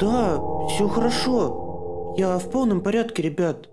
Да, все хорошо. Я в полном порядке, ребят.